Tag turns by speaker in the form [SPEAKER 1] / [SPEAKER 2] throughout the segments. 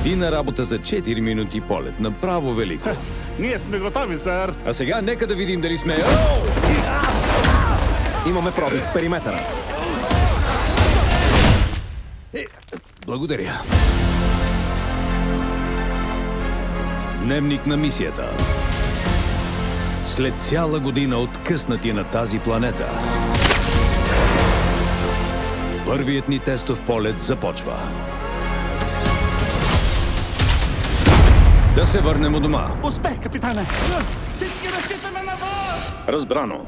[SPEAKER 1] Рутина работа за 4 минути полет. Направо велико.
[SPEAKER 2] Ние сме готови, сър.
[SPEAKER 1] А сега нека да видим дали сме...
[SPEAKER 3] Имаме пробив в периметъра.
[SPEAKER 1] Е, благодаря. Дневник на мисията. След цяла година откъснати на тази планета, първият ни тестов полет започва. Да се върнем у дома.
[SPEAKER 2] Успех, капитане! Всички разчитаме на вас!
[SPEAKER 1] Разбрано.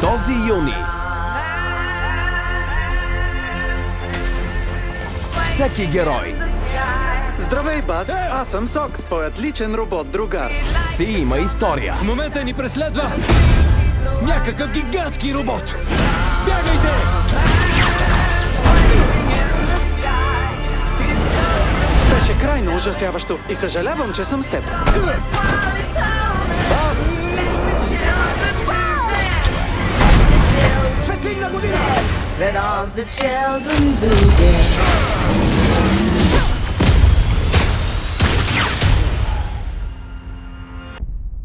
[SPEAKER 4] Този юни всеки герой
[SPEAKER 5] Здравей, Бас! Аз съм Сокс, твоят личен робот-другар.
[SPEAKER 4] си има история.
[SPEAKER 1] В момента ни преследва някакъв гигантски робот. Бягайте!
[SPEAKER 5] Беше крайно ужасяващо и съжалявам, че съм с теб.
[SPEAKER 6] Let all the children boogie.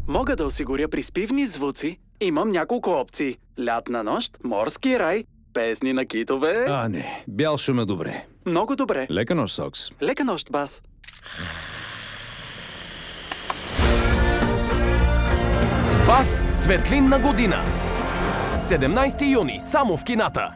[SPEAKER 5] Мога да осигуря приспивни звуци. Имам няколко опции. Лятна нощ, морски рай, песни на китове.
[SPEAKER 1] А, не. Бял шум е добре.
[SPEAKER 5] Много добре.
[SPEAKER 1] Лека нощ, Сокс.
[SPEAKER 5] Лека нощ, Бас.
[SPEAKER 4] Бас Светлинна година. 17 юни, само в кината.